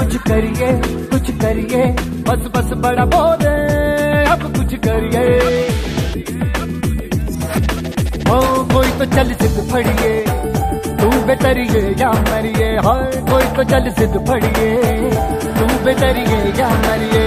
कुछ करिए कुछ करिए। बस बस बड़ा बोले अब कुछ करिए। ओ, कोई तो चल सिद्ध फड़िए, तू बेतरिए या मरिए हर कोई तो चल सिद्ध फड़िए, तू बेतरिए या मरिए।